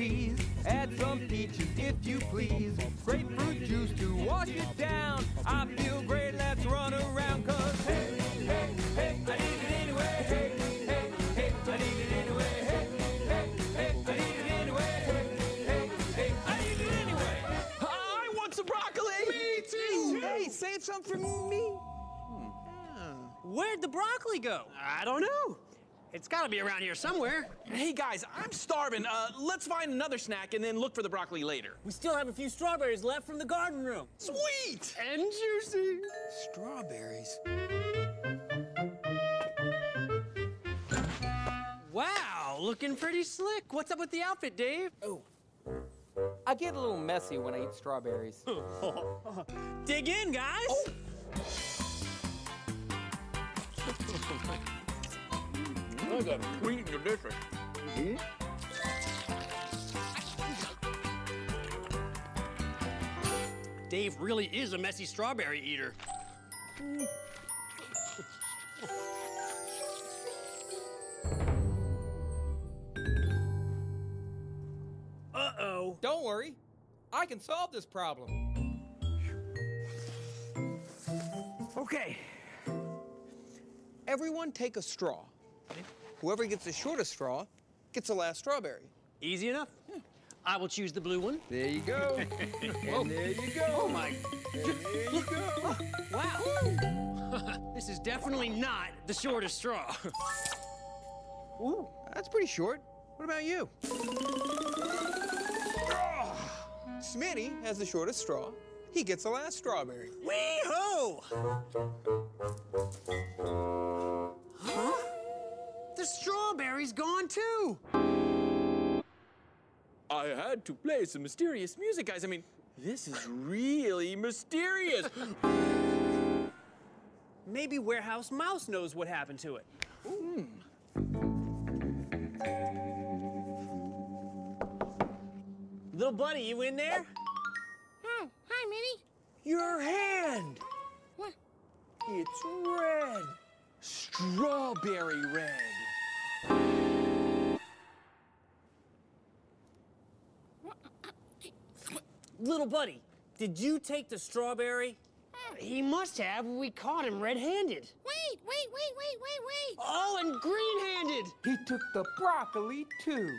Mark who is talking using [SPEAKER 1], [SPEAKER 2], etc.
[SPEAKER 1] cheese. Add some peaches if you please. Grapefruit juice to wash it down. I feel great, let's run around. Cause hey, hey, hey, I need it anyway. Hey, hey, hey, I need it anyway. Hey, hey, hey, I need it anyway. Hey, hey, hey, I need it anyway.
[SPEAKER 2] I want some broccoli. Me too.
[SPEAKER 3] Hey, save some for me. Hmm.
[SPEAKER 4] Where'd the broccoli go?
[SPEAKER 5] I don't know. It's got to be around here somewhere.
[SPEAKER 2] Hey guys, I'm starving. Uh, let's find another snack and then look for the broccoli later.
[SPEAKER 4] We still have a few strawberries left from the garden room.
[SPEAKER 2] Sweet.
[SPEAKER 5] And juicy.
[SPEAKER 3] Strawberries.
[SPEAKER 5] Wow, looking pretty slick. What's up with the outfit, Dave?
[SPEAKER 1] Oh. I get a little messy when I eat strawberries.
[SPEAKER 4] Dig in, guys.
[SPEAKER 2] I got sweet and delicious.
[SPEAKER 5] Dave really is a messy strawberry eater.
[SPEAKER 4] Uh-oh.
[SPEAKER 1] Don't worry, I can solve this problem.
[SPEAKER 3] Okay. Everyone take a straw. Whoever gets the shortest straw gets the last strawberry.
[SPEAKER 5] Easy enough. I will choose the blue one.
[SPEAKER 3] There you go. and there you go.
[SPEAKER 5] Oh my,
[SPEAKER 3] There you go.
[SPEAKER 5] wow. this is definitely not the shortest straw.
[SPEAKER 3] Ooh, that's pretty short. What about you? Smitty has the shortest straw. He gets the last strawberry.
[SPEAKER 4] Wee-hoo!
[SPEAKER 5] the strawberry's gone too.
[SPEAKER 2] I had to play some mysterious music, guys. I mean, this is really mysterious.
[SPEAKER 4] Maybe Warehouse Mouse knows what happened to it. Hmm. Little buddy, you in there?
[SPEAKER 6] Oh, hi, Minnie.
[SPEAKER 3] Your hand.
[SPEAKER 6] What?
[SPEAKER 3] It's red.
[SPEAKER 2] Strawberry red.
[SPEAKER 4] Little buddy, did you take the strawberry?
[SPEAKER 5] Eh, he must have. We caught him red-handed.
[SPEAKER 6] Wait, wait, wait, wait, wait, wait.
[SPEAKER 5] Oh, and green-handed.
[SPEAKER 1] He took the broccoli too.